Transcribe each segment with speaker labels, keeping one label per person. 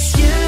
Speaker 1: It's you.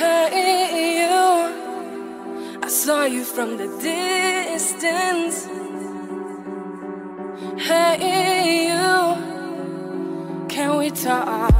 Speaker 1: hurt you. I saw you from the
Speaker 2: distance. Hey you. Can we talk?